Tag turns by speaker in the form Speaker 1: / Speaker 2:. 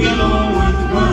Speaker 1: get along with one.